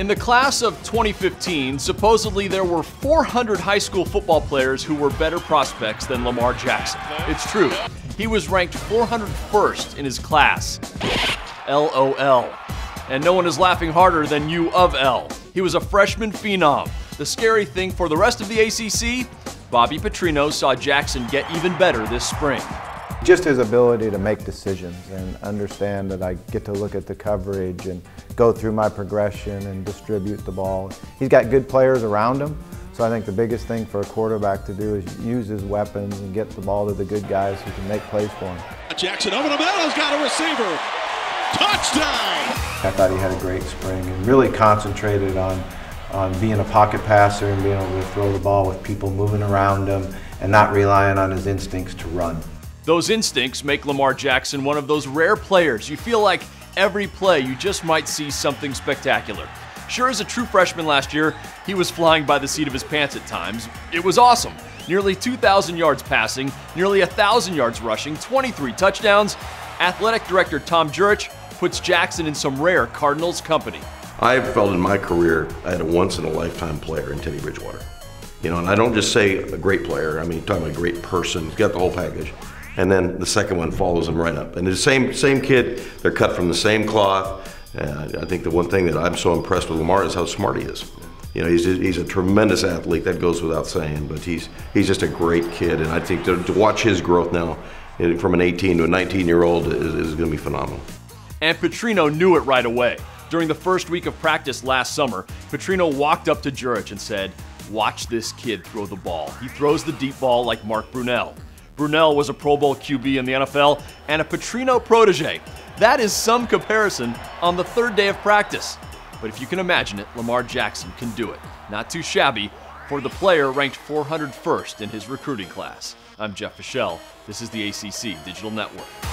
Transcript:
In the class of 2015, supposedly there were 400 high school football players who were better prospects than Lamar Jackson. It's true. He was ranked 401st in his class. LOL. And no one is laughing harder than U of L. He was a freshman phenom. The scary thing for the rest of the ACC, Bobby Petrino saw Jackson get even better this spring. Just his ability to make decisions and understand that I get to look at the coverage and go through my progression and distribute the ball. He's got good players around him, so I think the biggest thing for a quarterback to do is use his weapons and get the ball to the good guys who can make plays for him. Jackson over the middle has got a receiver. Touchdown! I thought he had a great spring and really concentrated on, on being a pocket passer and being able to throw the ball with people moving around him and not relying on his instincts to run. Those instincts make Lamar Jackson one of those rare players you feel like every play you just might see something spectacular. Sure, as a true freshman last year, he was flying by the seat of his pants at times. It was awesome. Nearly 2,000 yards passing, nearly 1,000 yards rushing, 23 touchdowns. Athletic director Tom Jurich puts Jackson in some rare Cardinals company. I've felt in my career I had a once in a lifetime player in Teddy Bridgewater. You know, and I don't just say a great player, I mean, talking about a great person, he's got the whole package and then the second one follows him right up. And the same same kid, they're cut from the same cloth. Uh, I think the one thing that I'm so impressed with Lamar is how smart he is. You know, he's, he's a tremendous athlete. That goes without saying. But he's he's just a great kid, and I think to, to watch his growth now, from an 18 to a 19 year old, is, is going to be phenomenal. And Petrino knew it right away. During the first week of practice last summer, Petrino walked up to Jurich and said, "Watch this kid throw the ball. He throws the deep ball like Mark Brunell." Brunell was a Pro Bowl QB in the NFL and a Petrino protege. That is some comparison on the third day of practice. But if you can imagine it, Lamar Jackson can do it. Not too shabby for the player ranked 401st in his recruiting class. I'm Jeff Fischel. This is the ACC Digital Network.